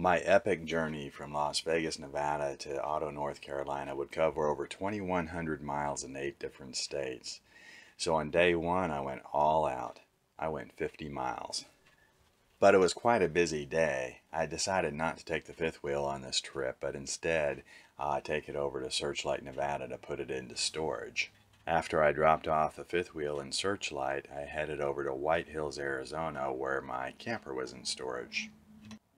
My epic journey from Las Vegas, Nevada to Otto, North Carolina would cover over 2,100 miles in eight different states. So on day one, I went all out. I went 50 miles. But it was quite a busy day. I decided not to take the fifth wheel on this trip, but instead uh, take it over to Searchlight, Nevada to put it into storage. After I dropped off the fifth wheel in Searchlight, I headed over to White Hills, Arizona, where my camper was in storage.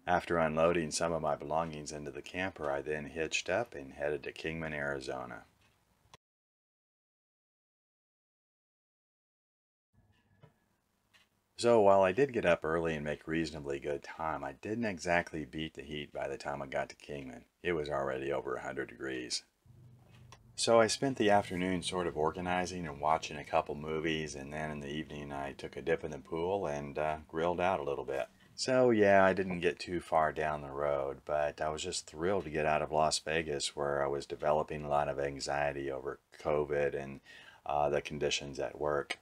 After unloading some of my belongings into the camper, I then hitched up and headed to Kingman, Arizona. So while I did get up early and make reasonably good time, I didn't exactly beat the heat by the time I got to Kingman. It was already over 100 degrees. So I spent the afternoon sort of organizing and watching a couple movies, and then in the evening I took a dip in the pool and uh, grilled out a little bit. So yeah, I didn't get too far down the road, but I was just thrilled to get out of Las Vegas where I was developing a lot of anxiety over COVID and uh, the conditions at work.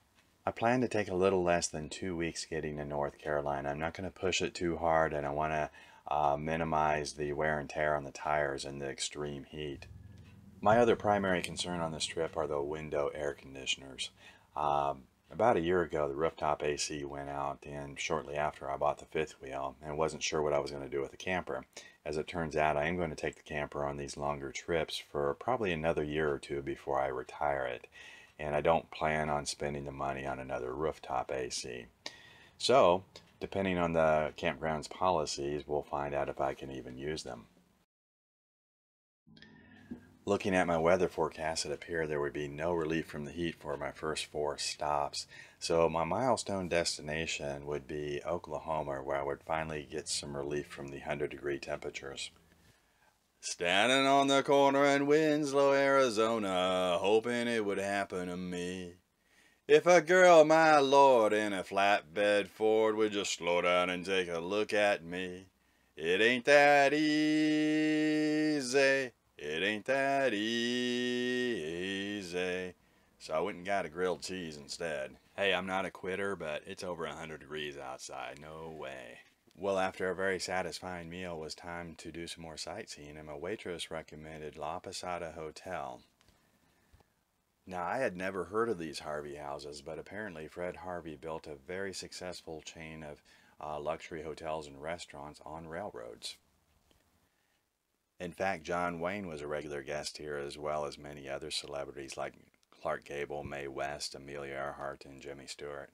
I plan to take a little less than two weeks getting to North Carolina. I'm not going to push it too hard and I want to uh, minimize the wear and tear on the tires and the extreme heat. My other primary concern on this trip are the window air conditioners. Um, about a year ago, the rooftop AC went out, and shortly after, I bought the fifth wheel and wasn't sure what I was going to do with the camper. As it turns out, I am going to take the camper on these longer trips for probably another year or two before I retire it, and I don't plan on spending the money on another rooftop AC. So, depending on the campground's policies, we'll find out if I can even use them. Looking at my weather forecast, it appeared there would be no relief from the heat for my first four stops. So my milestone destination would be Oklahoma, where I would finally get some relief from the 100 degree temperatures. Standing on the corner in Winslow, Arizona, hoping it would happen to me. If a girl, my lord, in a flatbed Ford would just slow down and take a look at me. It ain't that easy. It ain't that easy. So I went and got a grilled cheese instead. Hey, I'm not a quitter, but it's over 100 degrees outside. No way. Well, after a very satisfying meal, it was time to do some more sightseeing, and my waitress recommended La Posada Hotel. Now, I had never heard of these Harvey houses, but apparently Fred Harvey built a very successful chain of uh, luxury hotels and restaurants on railroads. In fact, John Wayne was a regular guest here as well as many other celebrities like Clark Gable, Mae West, Amelia Earhart, and Jimmy Stewart.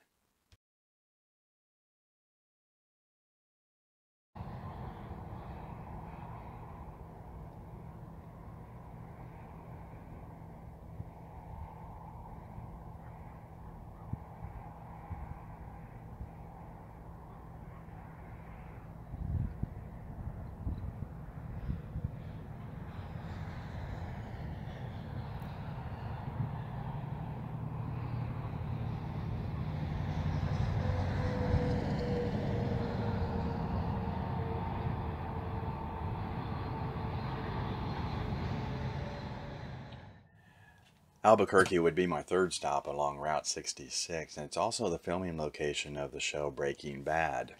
Albuquerque would be my third stop along Route 66, and it's also the filming location of the show Breaking Bad.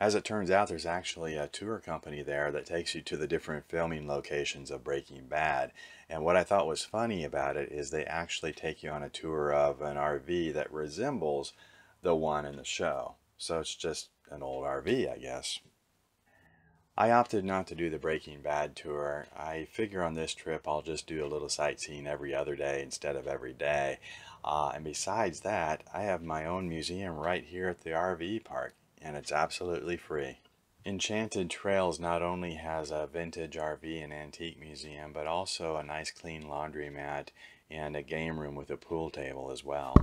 As it turns out, there's actually a tour company there that takes you to the different filming locations of Breaking Bad. And what I thought was funny about it is they actually take you on a tour of an RV that resembles the one in the show. So it's just an old RV, I guess. I opted not to do the Breaking Bad tour. I figure on this trip I'll just do a little sightseeing every other day instead of every day. Uh, and besides that, I have my own museum right here at the RV park, and it's absolutely free. Enchanted Trails not only has a vintage RV and antique museum, but also a nice clean laundromat and a game room with a pool table as well.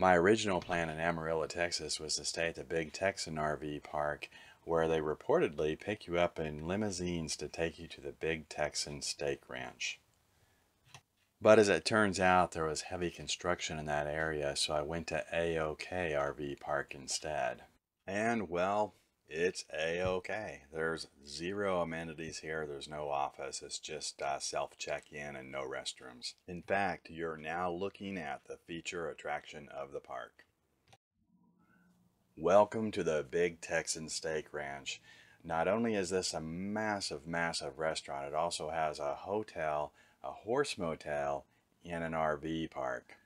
My original plan in Amarillo, Texas was to stay at the Big Texan RV Park where they reportedly pick you up in limousines to take you to the Big Texan Steak Ranch. But as it turns out, there was heavy construction in that area, so I went to AOK RV Park instead. And, well, it's a-okay. There's zero amenities here. There's no office. It's just uh, self check-in and no restrooms. In fact, you're now looking at the feature attraction of the park. Welcome to the Big Texan Steak Ranch. Not only is this a massive, massive restaurant, it also has a hotel, a horse motel, and an RV park.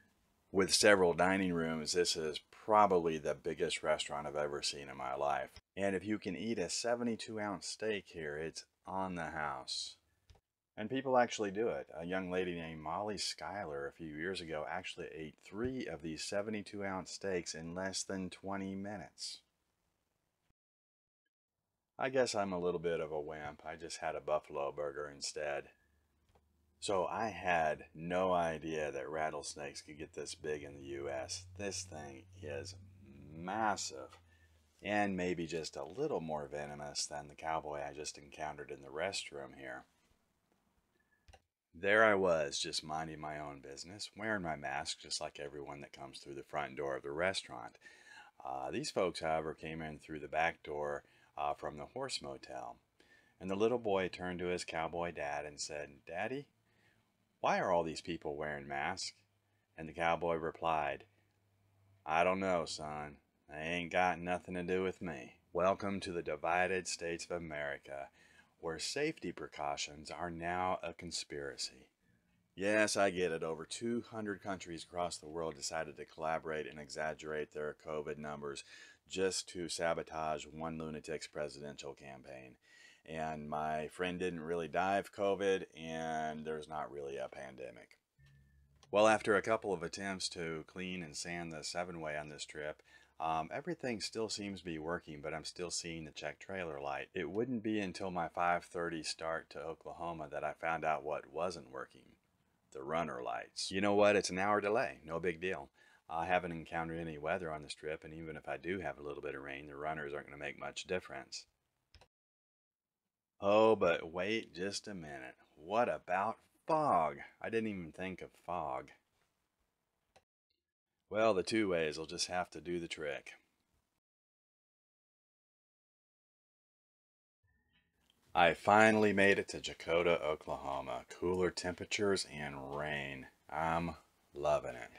With several dining rooms, this is probably the biggest restaurant I've ever seen in my life. And if you can eat a 72 ounce steak here, it's on the house. And people actually do it. A young lady named Molly Schuyler a few years ago actually ate three of these 72 ounce steaks in less than 20 minutes. I guess I'm a little bit of a wimp. I just had a buffalo burger instead. So I had no idea that rattlesnakes could get this big in the US. This thing is massive and maybe just a little more venomous than the cowboy I just encountered in the restroom here. There I was, just minding my own business, wearing my mask just like everyone that comes through the front door of the restaurant. Uh, these folks, however, came in through the back door uh, from the horse motel. And the little boy turned to his cowboy dad and said, Daddy, why are all these people wearing masks? And the cowboy replied, I don't know, son. They ain't got nothing to do with me. Welcome to the divided states of America, where safety precautions are now a conspiracy. Yes, I get it. Over 200 countries across the world decided to collaborate and exaggerate their COVID numbers just to sabotage one lunatic's presidential campaign and my friend didn't really die of COVID, and there's not really a pandemic. Well, after a couple of attempts to clean and sand the seven way on this trip, um, everything still seems to be working, but I'm still seeing the check trailer light. It wouldn't be until my 5:30 start to Oklahoma that I found out what wasn't working: the runner lights. You know what? It's an hour delay. No big deal. I haven't encountered any weather on this trip, and even if I do have a little bit of rain, the runners aren't going to make much difference. Oh, but wait just a minute. What about fog? I didn't even think of fog. Well, the two ways will just have to do the trick. I finally made it to Checotah, Oklahoma. Cooler temperatures and rain. I'm loving it.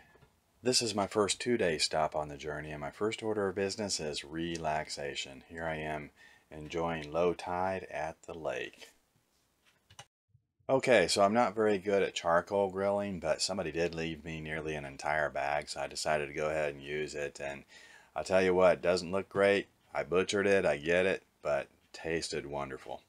This is my first two day stop on the journey, and my first order of business is relaxation. Here I am enjoying low tide at the lake. Okay, so I'm not very good at charcoal grilling, but somebody did leave me nearly an entire bag, so I decided to go ahead and use it. And I'll tell you what, it doesn't look great. I butchered it, I get it, but tasted wonderful.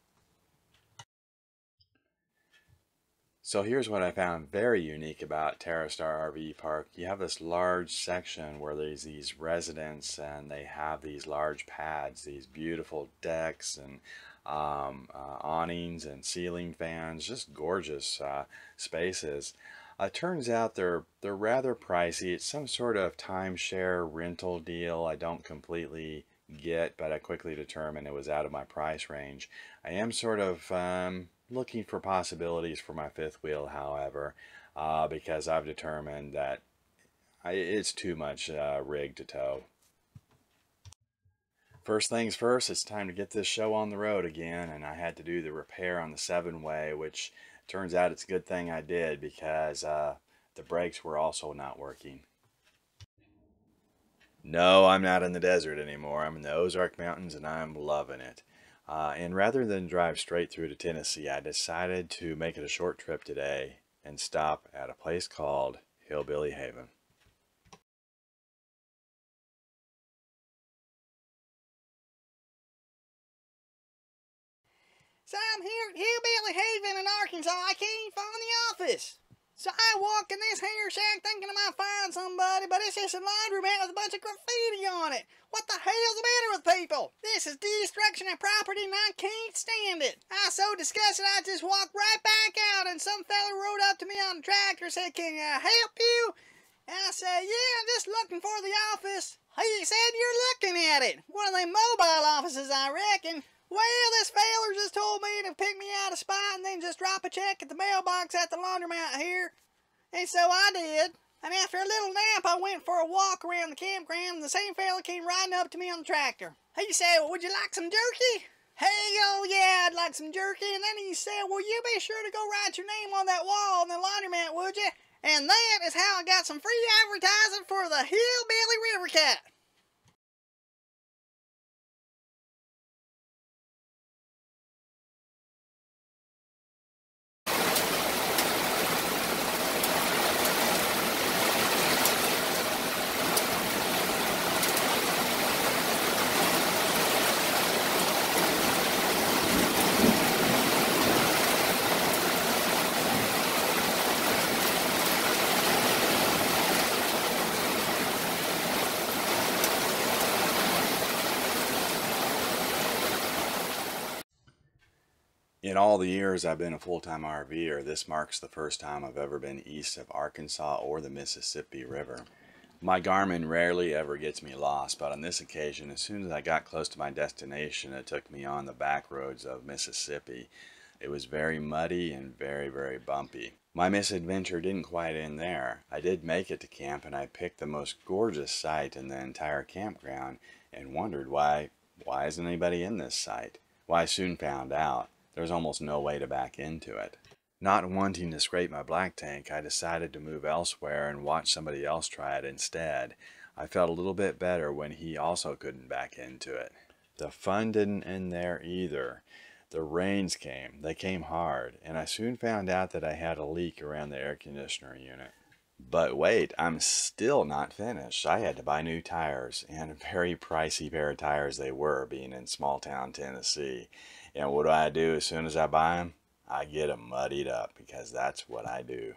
So here's what I found very unique about Terra Starr RV Park. You have this large section where there's these residents and they have these large pads, these beautiful decks and um, uh, awnings and ceiling fans, just gorgeous uh, spaces. Uh, turns out they're they're rather pricey. It's some sort of timeshare rental deal. I don't completely get, but I quickly determined it was out of my price range. I am sort of um, looking for possibilities for my fifth wheel, however, uh, because I've determined that I, it's too much uh, rig to tow. First things first, it's time to get this show on the road again, and I had to do the repair on the seven way, which turns out it's a good thing I did because uh, the brakes were also not working. No, I'm not in the desert anymore. I'm in the Ozark Mountains and I'm loving it. Uh, and rather than drive straight through to Tennessee, I decided to make it a short trip today and stop at a place called Hillbilly Haven. So I'm here at Hillbilly Haven in Arkansas. I can't find the office. So I walk in this hair shack thinking I might find somebody, but it's just a laundromat with a bunch of graffiti on it. What the hell's the matter with people? This is destruction of property and I can't stand it. I so disgusted I just walked right back out and some fella rode up to me on the tractor and said, Can I help you? And I said, Yeah, I'm just looking for the office. He said, You're looking at it. One of them mobile offices, I reckon. Well, this feller just told me to pick me out a spot and then just drop a check at the mailbox at the laundromat here. And so I did. And after a little nap, I went for a walk around the campground, and the same fella came riding up to me on the tractor. He said, well, Would you like some jerky? Hey, oh, yeah, I'd like some jerky. And then he said, Well, you be sure to go write your name on that wall in the laundromat, would you? And that is how I got some free advertising for the Hillbilly River Cat. In all the years I've been a full-time RVer, this marks the first time I've ever been east of Arkansas or the Mississippi River. My Garmin rarely ever gets me lost, but on this occasion, as soon as I got close to my destination, it took me on the back roads of Mississippi. It was very muddy and very, very bumpy. My misadventure didn't quite end there. I did make it to camp and I picked the most gorgeous site in the entire campground and wondered why, why isn't anybody in this site? Well, I soon found out. There's almost no way to back into it. Not wanting to scrape my black tank, I decided to move elsewhere and watch somebody else try it instead. I felt a little bit better when he also couldn't back into it. The fun didn't end there either. The rains came, they came hard, and I soon found out that I had a leak around the air conditioner unit. But wait, I'm still not finished. I had to buy new tires, and a very pricey pair of tires they were, being in small town Tennessee. And what do I do as soon as I buy them? I get them muddied up because that's what I do.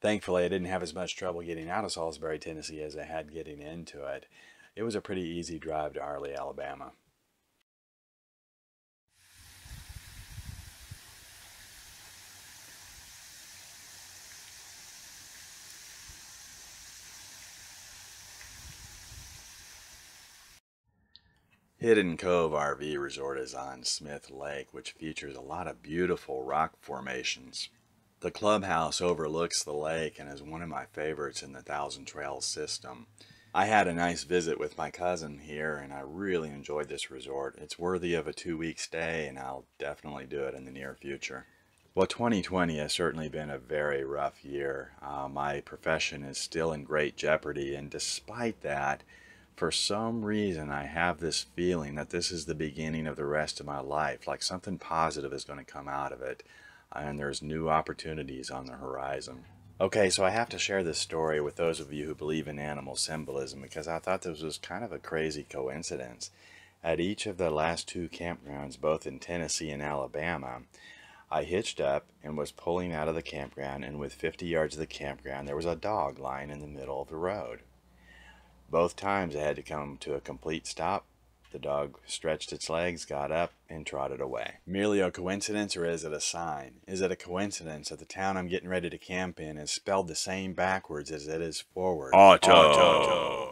Thankfully, I didn't have as much trouble getting out of Saulsbury, Tennessee as I had getting into it. It was a pretty easy drive to Arley, Alabama. Hidden Cove RV Resort is on Smith Lake, which features a lot of beautiful rock formations. The clubhouse overlooks the lake and is one of my favorites in the Thousand Trails system. I had a nice visit with my cousin here and I really enjoyed this resort. It's worthy of a two-week stay and I'll definitely do it in the near future. Well, 2020 has certainly been a very rough year. Uh, my profession is still in great jeopardy and despite that, for some reason I have this feeling that this is the beginning of the rest of my life, like something positive is going to come out of it and there's new opportunities on the horizon. Okay, so I have to share this story with those of you who believe in animal symbolism because I thought this was kind of a crazy coincidence. At each of the last two campgrounds, both in Tennessee and Alabama, I hitched up and was pulling out of the campground, and with 50 yards of the campground, there was a dog lying in the middle of the road. Both times I had to come to a complete stop the dog stretched its legs, got up, and trotted away. Merely a coincidence, or is it a sign? Is it a coincidence that the town I'm getting ready to camp in is spelled the same backwards as it is forward? Otto. Otto.